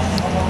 Yeah.